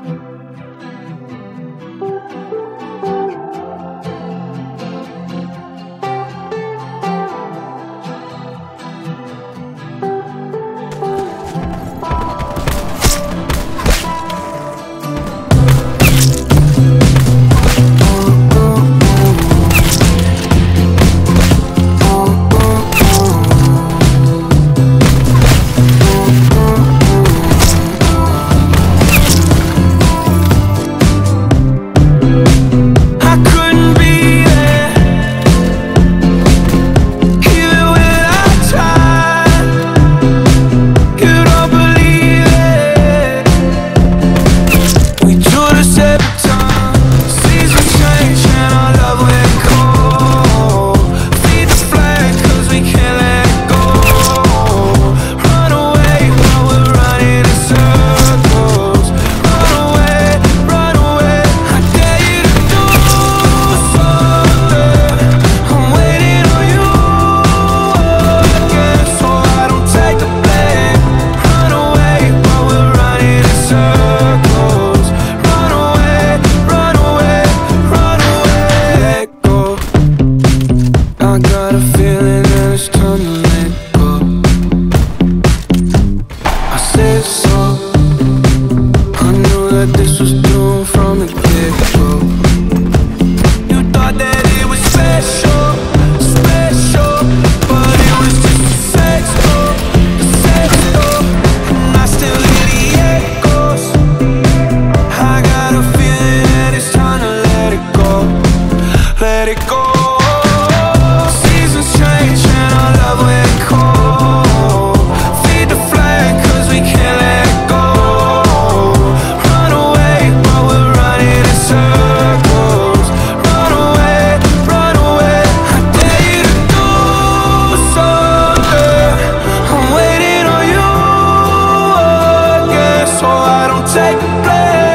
I that this was doomed take the blame.